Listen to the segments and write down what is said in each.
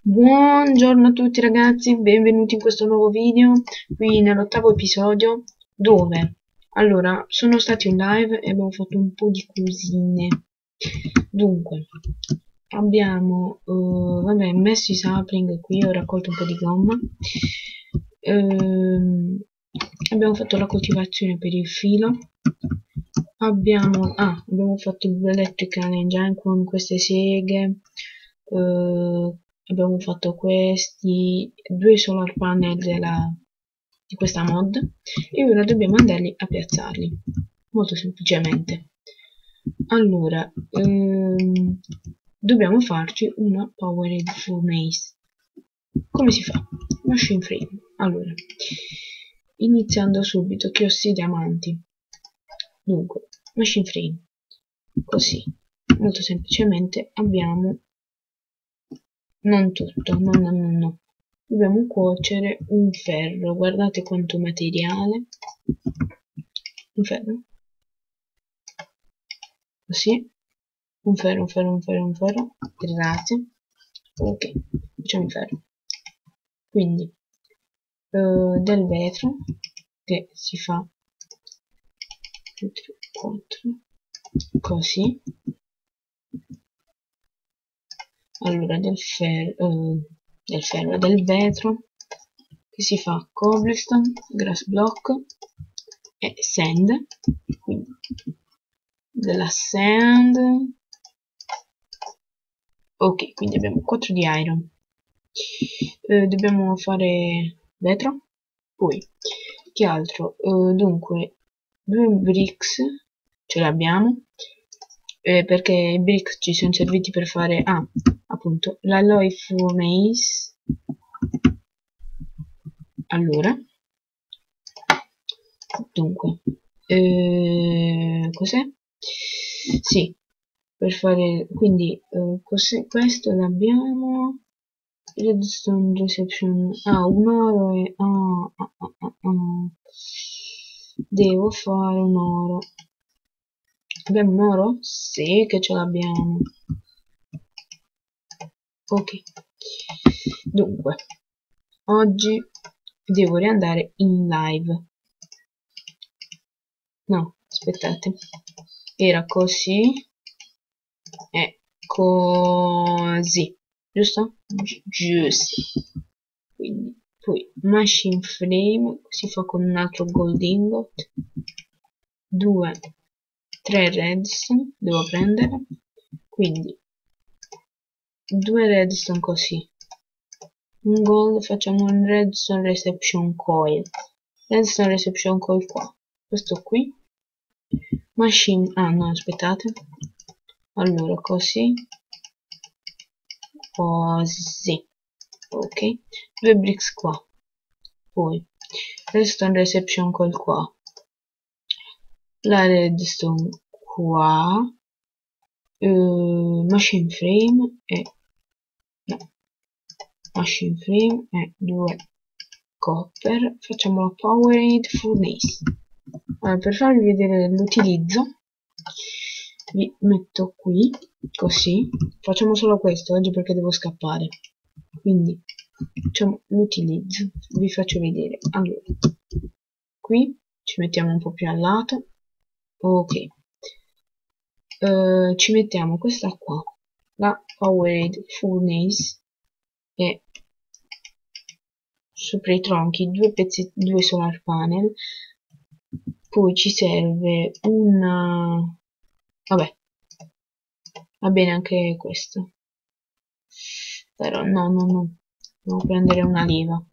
Buongiorno a tutti ragazzi, benvenuti in questo nuovo video, qui nell'ottavo episodio, dove, allora, sono stati in live e abbiamo fatto un po' di cosine. Dunque, abbiamo, uh, vabbè, messo i sapling qui, ho raccolto un po' di gomma, uh, abbiamo fatto la coltivazione per il filo, abbiamo, ah, abbiamo fatto l'electrical engine con queste seghe, uh, abbiamo fatto questi due solar panel della, di questa mod e ora dobbiamo andarli a piazzarli molto semplicemente. Allora ehm, dobbiamo farci una powered furnace. Come si fa? machine frame. Allora iniziando subito chiossi diamanti. Dunque machine frame. Così molto semplicemente abbiamo non tutto, no, no, no, no. Dobbiamo cuocere un ferro, guardate quanto materiale. Un ferro. Così. Un ferro, un ferro, un ferro, un ferro. Grazie. Ok, facciamo il ferro. Quindi, uh, del vetro, che si fa 4, così allora del ferro, uh, del ferro del vetro che si fa? Cobblestone, grass block e sand. Quindi della sand. Ok quindi abbiamo 4 di iron. Uh, dobbiamo fare vetro? Poi che altro? Uh, dunque due bricks ce l'abbiamo eh, perché i bricks ci sono serviti per fare ah, appunto l'alloy furnace allora. Dunque. Eh, cos'è? sì. Per fare quindi eh, questo l'abbiamo. Redstone reception. Ah un oro e ah, ah, ah, ah, ah. devo fare un oro abbiamo un oro? sì che ce l'abbiamo. Ok. Dunque oggi devo riandare in live. No aspettate. Era così. E così giusto? giusto. Quindi poi machine frame si fa con un altro gold ingot. 2 3 redstone devo prendere. Quindi due redstone così. Un gold facciamo un redstone reception coil. Redstone reception coil qua. Questo qui. Machine ah no aspettate. Allora così. Così. Ok. Due bricks qua. Poi. Redstone reception coil qua la redstone qua. Uh, machine frame e machine frame e due copper. Facciamo la powered furnace allora, per farvi vedere l'utilizzo vi metto qui così. Facciamo solo questo oggi perché devo scappare. Quindi facciamo l'utilizzo. Vi faccio vedere. Allora qui ci mettiamo un po' più al lato ok. Uh, ci mettiamo questa qua. La powered furnace e sopra i tronchi due pezzi due solar panel. Poi ci serve un vabbè va bene anche questo. Però no no no devo prendere una leva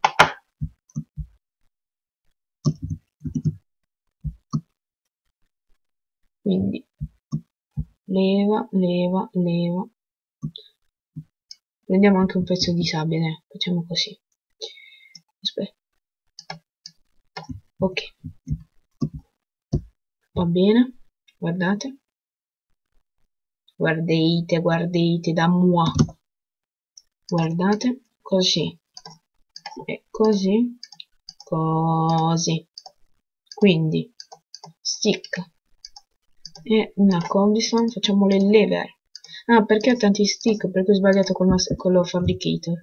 quindi leva leva leva. Prendiamo anche un pezzo di sabbia dai facciamo così. Aspetta. Ok. Va bene guardate. Guardate guardate da mua. Guardate così. E così così. Quindi stick e una cobblestone facciamo le lever ah perché ho tanti stick? Perché ho sbagliato con, lo fabricator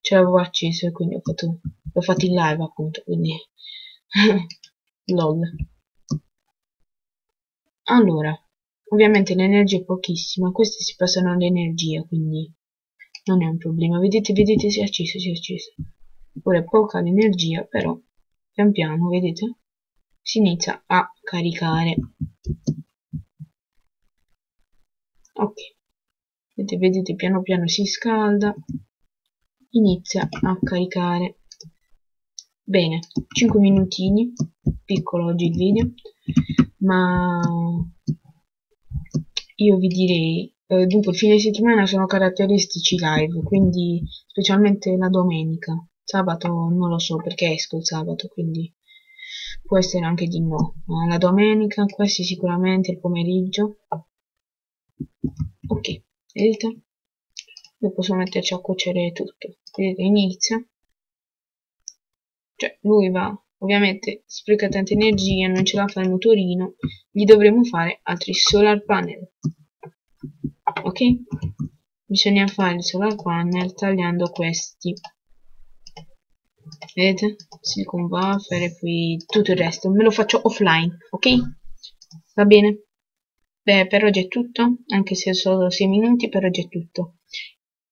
ce l'avevo acceso e quindi ho fatto l'ho fatto in live appunto quindi lol allora ovviamente l'energia è pochissima queste si passano all'energia quindi non è un problema. Vedete vedete si è acceso si è acceso. È poca l'energia però pian piano vedete? Si inizia a caricare ok. Vedete, vedete piano piano si scalda. Inizia a caricare. Bene 5 minutini piccolo oggi il video ma io vi direi eh, dunque il fine settimana sono caratteristici live quindi specialmente la domenica. Sabato non lo so perché esco il sabato quindi può essere anche di no. La domenica questi sicuramente il pomeriggio ok vedete poi possiamo metterci a cuocere tutto. Vedete inizia. Cioè lui va ovviamente spreca tanta energia non ce la fa il motorino gli dovremo fare altri solar panel. Ok? Bisogna fare il solar panel tagliando questi. Vedete? Silicon buffer e poi tutto il resto. Me lo faccio offline ok? Va bene beh per oggi è tutto anche se solo 6 minuti per oggi è tutto